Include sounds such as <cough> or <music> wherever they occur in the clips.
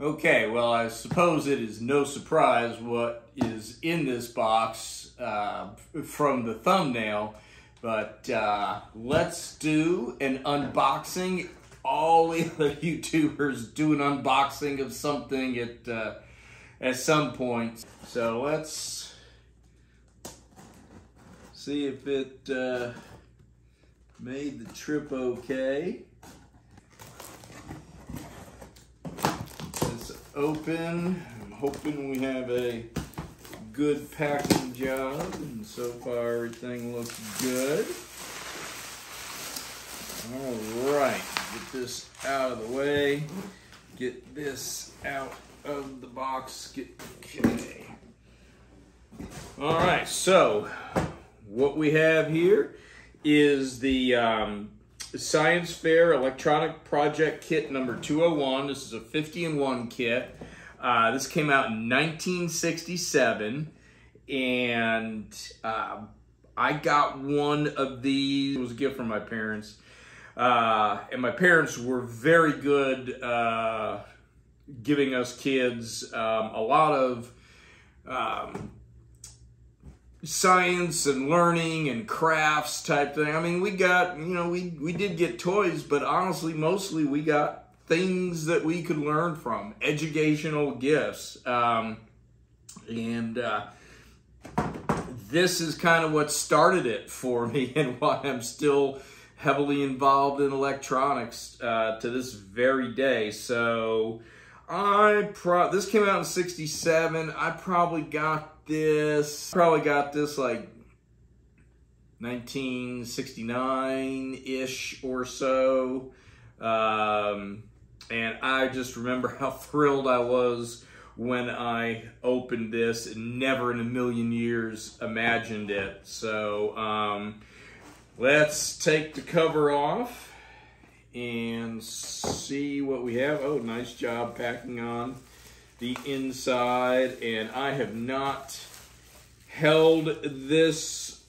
Okay, well, I suppose it is no surprise what is in this box uh, from the thumbnail, but uh, let's do an unboxing. All the <laughs> other YouTubers do an unboxing of something at uh, at some point. So let's see if it uh, made the trip okay. Open. I'm hoping we have a good packing job, and so far everything looks good. All right, get this out of the way. Get this out of the box. Get okay. All right, so what we have here is the um, Science Fair Electronic Project Kit number 201. This is a 50 in 1 kit. Uh, this came out in 1967, and uh, I got one of these. It was a gift from my parents. Uh, and my parents were very good uh, giving us kids um, a lot of um, science and learning and crafts type thing. I mean, we got, you know, we, we did get toys, but honestly, mostly we got things that we could learn from, educational gifts. Um, and uh, this is kind of what started it for <laughs> me and why I'm still heavily involved in electronics uh, to this very day. So I pro this came out in 67. I probably got this, probably got this like 1969-ish or so. Um, and I just remember <laughs> how thrilled I was when I opened this and never in a million years imagined it. So um, let's take the cover off and see what we have. Oh, nice job packing on the inside and I have not held this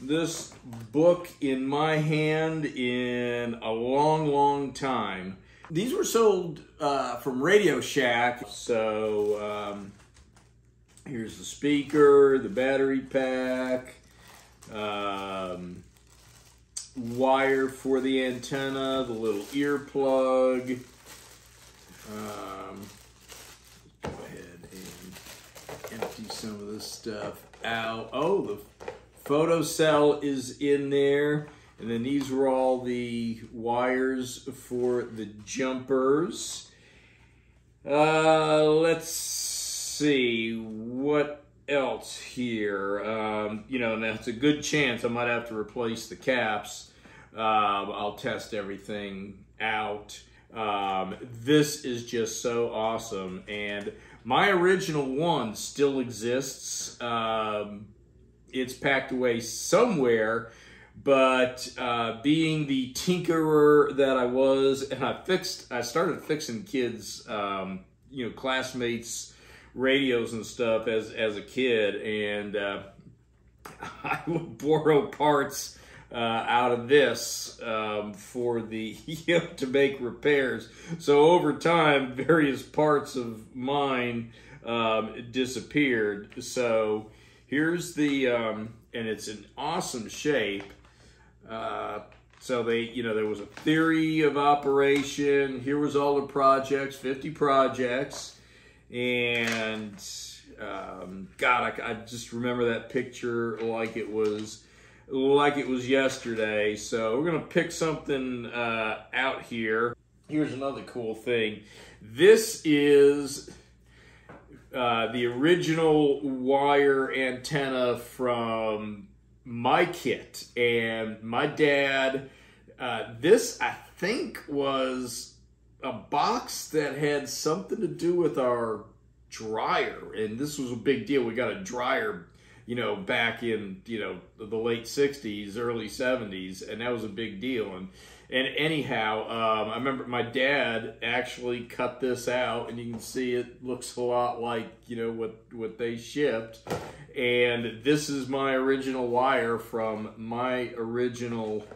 this book in my hand in a long long time. These were sold uh, from Radio Shack. So um, here's the speaker the battery pack um, wire for the antenna the little earplug um, empty some of this stuff out. Oh, the photo cell is in there. And then these were all the wires for the jumpers. Uh, let's see what else here. Um, you know, that's a good chance I might have to replace the caps. Um, I'll test everything out. Um, this is just so awesome. And my original one still exists. Um, it's packed away somewhere, but uh, being the tinkerer that I was, and I fixed, I started fixing kids, um, you know, classmates' radios and stuff as as a kid, and uh, <laughs> I would borrow parts uh, out of this um, for the <laughs> you to make repairs. So over time, various parts of mine um, disappeared. So here's the um, and it's an awesome shape. Uh, so they, you know, there was a theory of operation. Here was all the projects, 50 projects, and um, God, I, I just remember that picture like it was like it was yesterday. So we're to pick something uh, out here. Here's another cool thing. This is uh, the original wire antenna from my kit. And my dad, uh, this I think was a box that had something to do with our dryer. And this was a big deal. We got a dryer you know, back in, you know, the late 60s, early 70s, and that was a big deal. And and anyhow, um, I remember my dad actually cut this out, and you can see it looks a lot like, you know, what, what they shipped. And this is my original wire from my original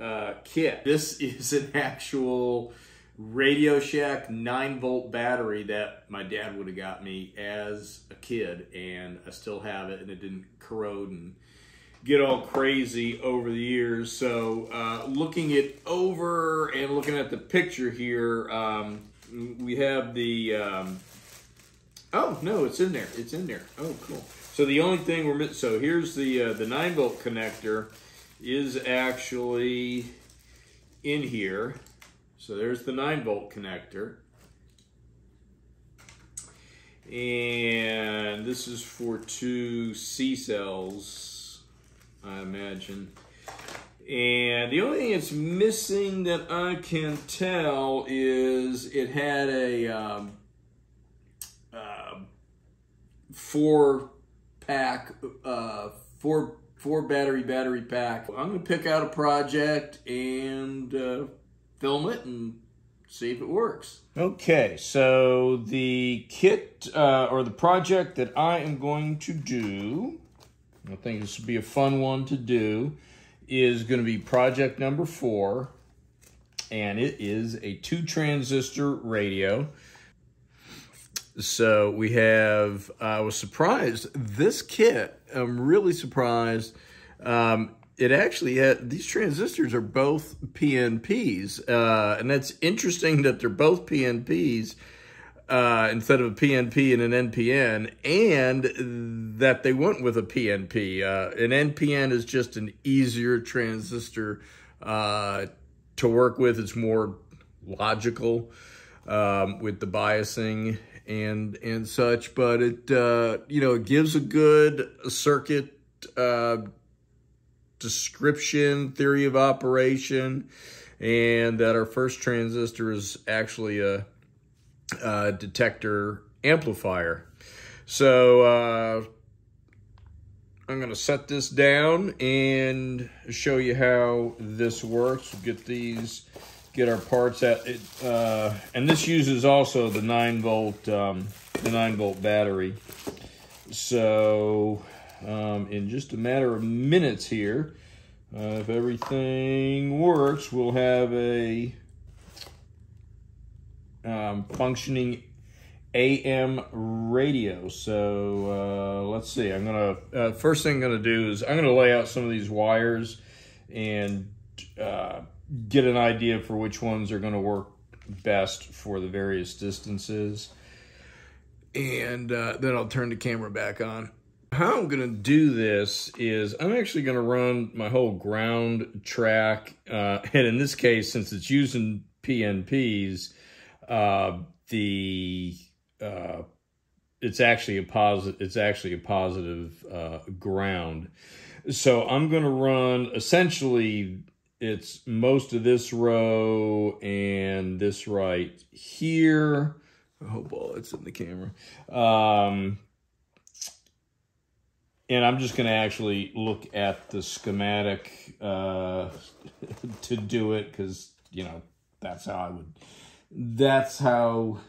uh, kit. This <laughs> is an actual Radio Shack 9 volt battery that my dad would have got me as a kid, and I still have it, and it didn't corrode and get all crazy over the years. So, uh, looking it over and looking at the picture here, um, we have the. Um, oh no, it's in there. It's in there. Oh, cool. So the only thing we're. So here's the uh, the nine volt connector is actually in here. So there's the 9 volt connector. And this is for two C cells, I imagine. And the only thing it's missing that I can tell is it had a um, uh, four pack, uh, four four battery battery pack. I'm gonna pick out a project and uh, film it and see if it works. Okay, so the kit uh, or the project that I am going to do, I think this would be a fun one to do, is going to be project number four, and it is a two transistor radio. So we have, I was surprised, this kit, I'm really surprised. Um, it actually had, these transistors are both PNPs. Uh, and that's interesting that they're both PNPs uh, instead of a PNP and an NPN, and that they went with a PNP. Uh, an NPN is just an easier transistor uh, to work with. It's more logical um, with the biasing and and such, but it uh, you know it gives a good circuit uh, description, theory of operation, and that our first transistor is actually a, a detector amplifier. So uh, I'm going to set this down and show you how this works. Get these, get our parts at it, uh, and this uses also the nine volt, um, the nine volt battery. So um, in just a matter of minutes here. Uh, if everything works, we'll have a um, functioning AM radio. So uh, let's see. I'm gonna uh, first thing I'm gonna do is I'm gonna lay out some of these wires and uh, get an idea for which ones are gonna work best for the various distances. And uh, then I'll turn the camera back on how I'm going to do this is I'm actually going to run my whole ground track. Uh, <laughs> and in this case, since it's using PNPs, uh, the uh, it's actually a positive. It's actually a positive uh, ground. So I'm going to run essentially. It's most of this row and this right here. I hope all it's in the camera. Um, and I'm just going to actually look at the schematic uh, <laughs> to do it because, you know, that's how I would, that's how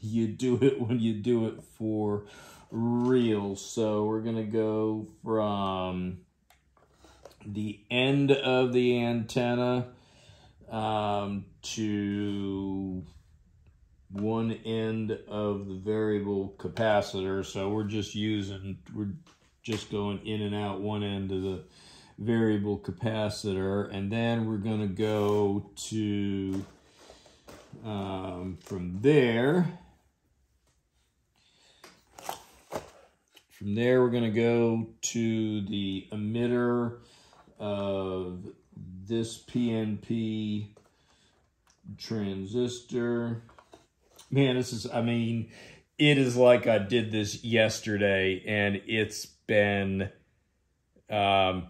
you do it when you do it for real. So we're going to go from the end of the antenna um, to one end of the variable capacitor. So we're just using, we're just going in and out one end of the variable capacitor. And then we're going to go to, um, from there, from there we're going to go to the emitter of this PNP transistor. Man, this is, I mean, it is like I did this yesterday and it's been um,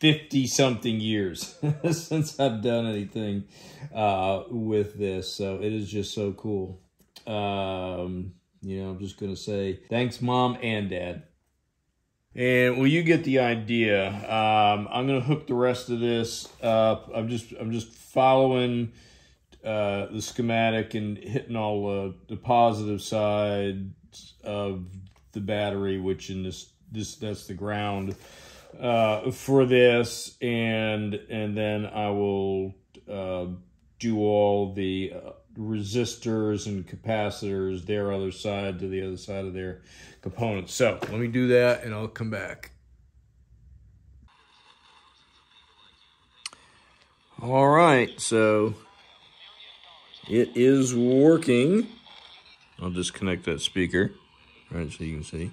50 something years <laughs> since I've done anything uh, with this. So it is just so cool. Um, you know, I'm just going to say thanks, mom and dad. And well, you get the idea. Um, I'm going to hook the rest of this up. I'm just, I'm just following uh, the schematic and hitting all uh, the positive sides of the battery, which in this this that's the ground uh, for this, and and then I will uh, do all the uh, resistors and capacitors their other side to the other side of their components. So let me do that and I'll come back. All right, so it is working. I'll disconnect that speaker, right, so you can see.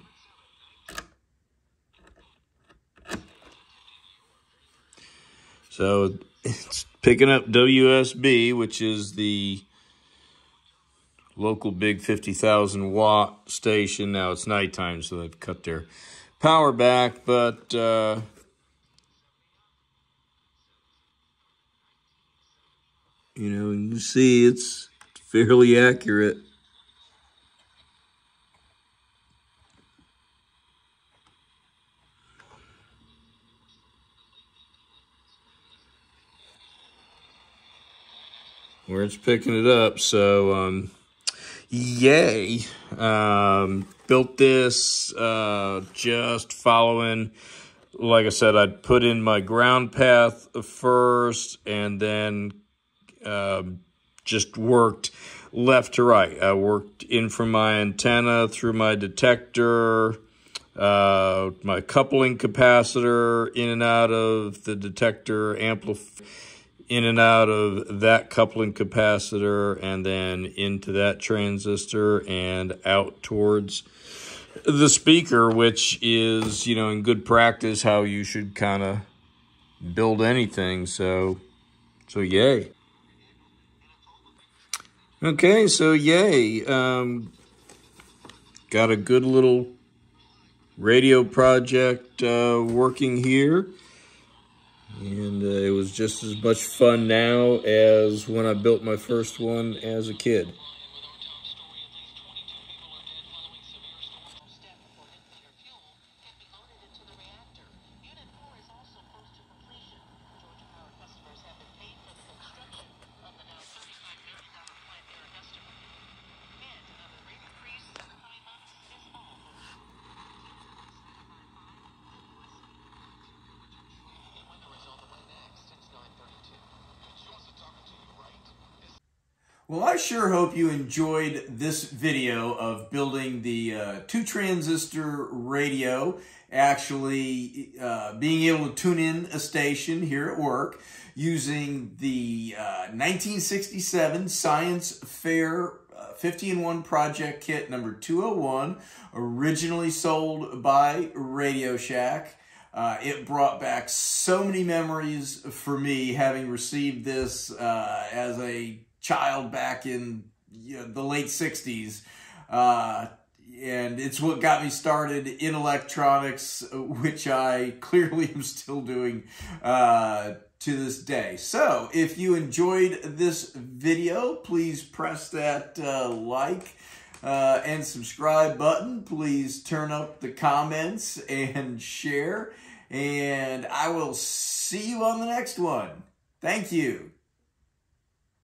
So it's picking up WSB, which is the local big 50,000 watt station. Now it's nighttime, so they've cut their power back, but uh, you know, you see it's fairly accurate. Where it's picking it up. So, um, yay. Um, built this uh, just following, like I said, I'd put in my ground path first and then um, just worked left to right. I worked in from my antenna through my detector, uh, my coupling capacitor in and out of the detector amplifier in and out of that coupling capacitor and then into that transistor and out towards the speaker, which is, you know, in good practice how you should kind of build anything. So, so yay. Okay, so yay. Um, got a good little radio project uh, working here. And uh, it was just as much fun now as when I built my first one as a kid. Well, I sure hope you enjoyed this video of building the uh, two transistor radio, actually uh, being able to tune in a station here at work using the uh, 1967 Science Fair uh, 50 in 1 project kit number 201, originally sold by Radio Shack. Uh, it brought back so many memories for me having received this uh, as a child back in you know, the late 60s. Uh, and it's what got me started in electronics, which I <laughs> clearly am still doing uh, to this day. So if you enjoyed this video, please press that uh, like uh, and subscribe button. Please turn up the comments and share. And I will see you on the next one. Thank you.